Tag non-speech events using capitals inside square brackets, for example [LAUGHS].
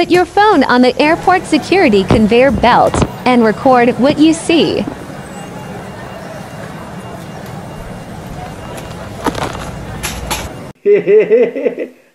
Put your phone on the airport security conveyor belt and record what you see. [LAUGHS]